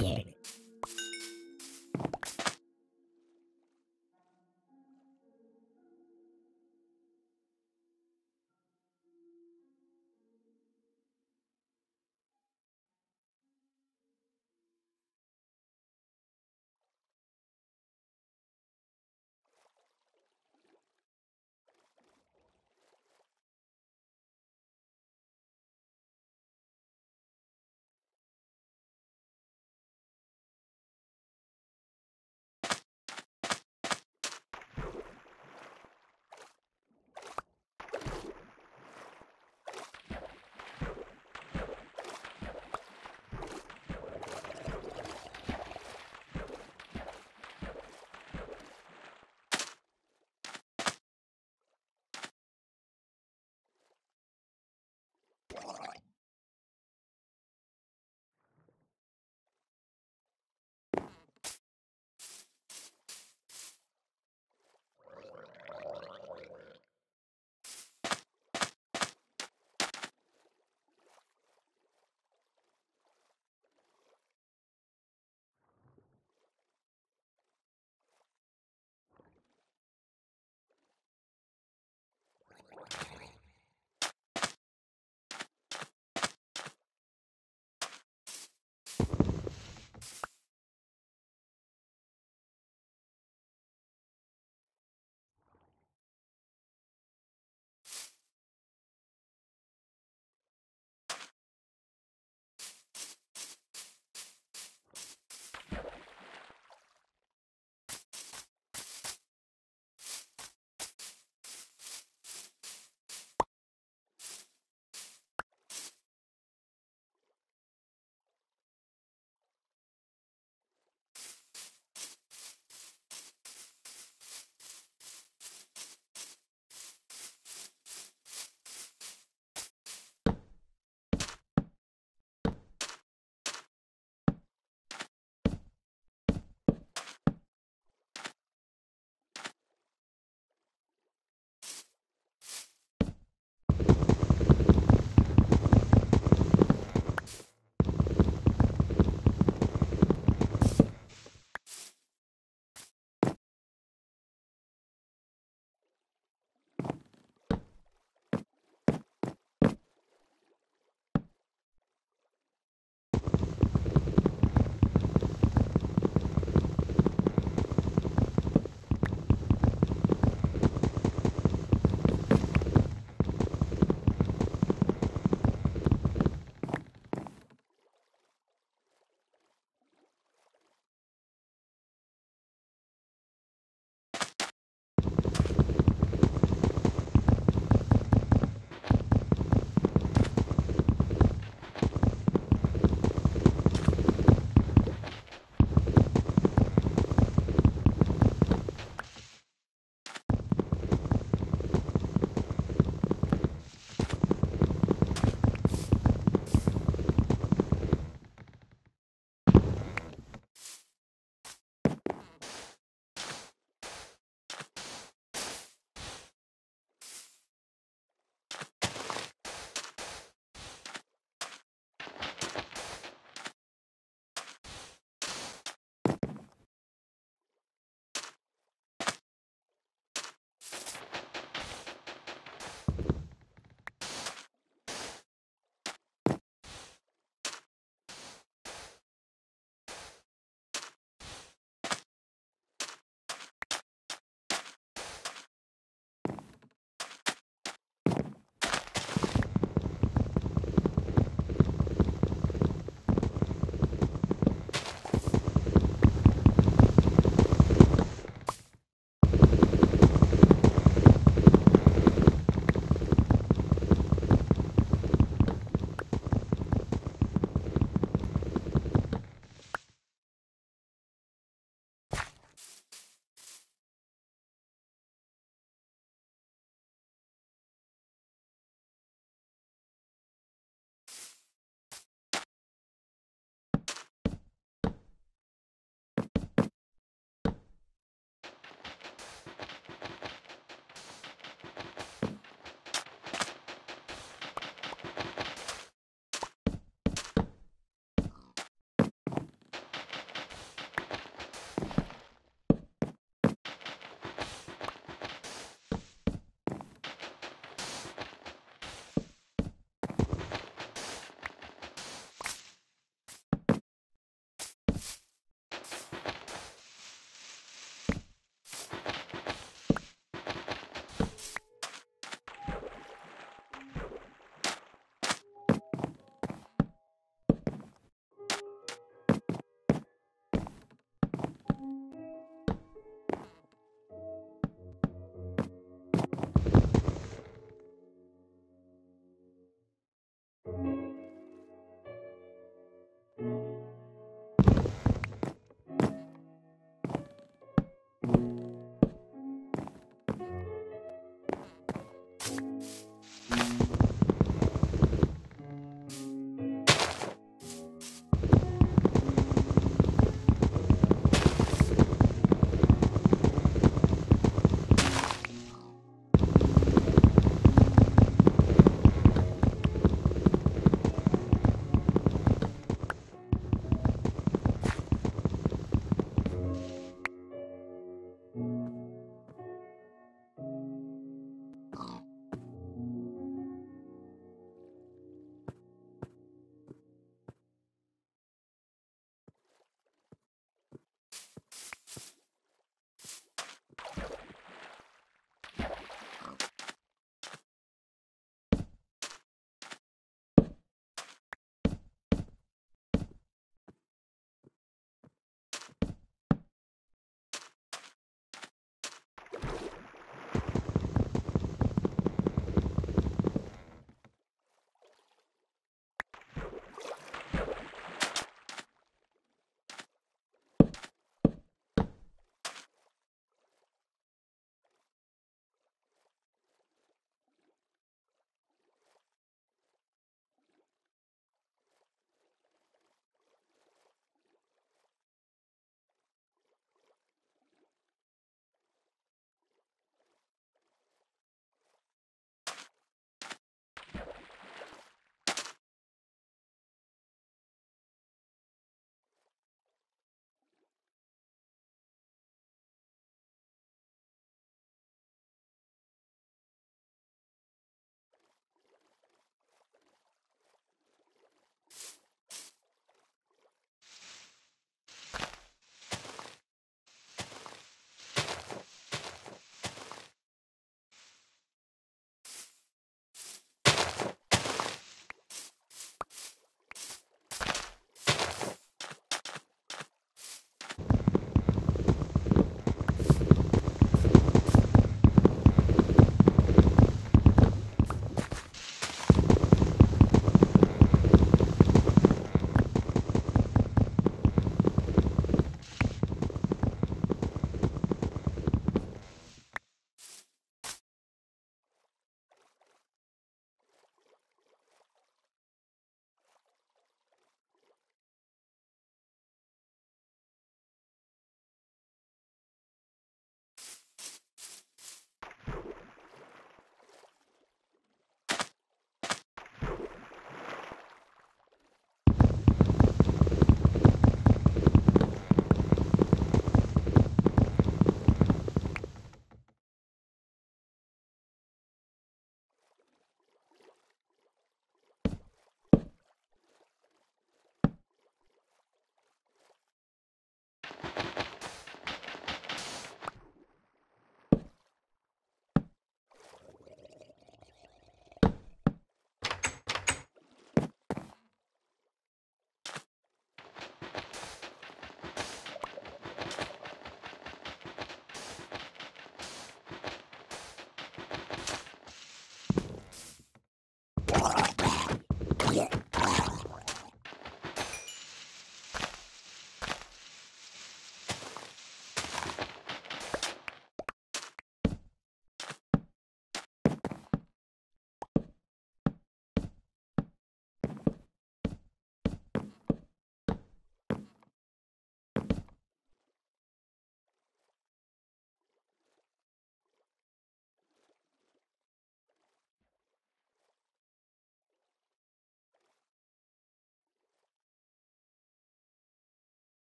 here.